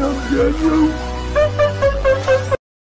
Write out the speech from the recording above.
am, you.